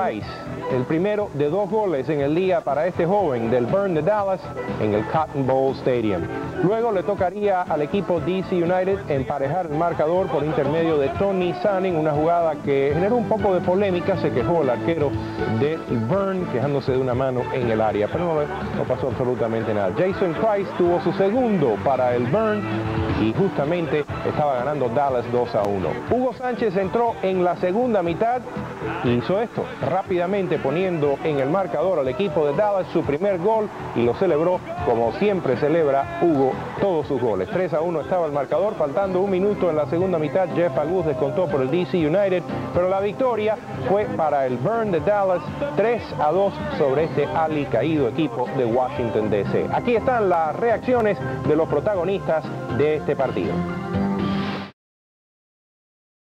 Price. El primero de dos goles en el día para este joven del Burn de Dallas en el Cotton Bowl Stadium. Luego le tocaría al equipo DC United emparejar el marcador por intermedio de Tony Sanning, una jugada que generó un poco de polémica, se quejó el arquero de Burn quejándose de una mano en el área, pero no, no pasó absolutamente nada. Jason Price tuvo su segundo para el Burn y justamente estaba ganando Dallas 2 a 1. Hugo Sánchez entró en la segunda mitad y hizo esto, rápidamente poniendo en el marcador al equipo de Dallas su primer gol y lo celebró como siempre celebra Hugo todos sus goles. 3 a 1 estaba el marcador, faltando un minuto en la segunda mitad, Jeff Agus descontó por el DC United, pero la victoria fue para el Burn de Dallas 3 a 2 sobre este Ali caído equipo de Washington DC. Aquí están las reacciones de los protagonistas de este partido.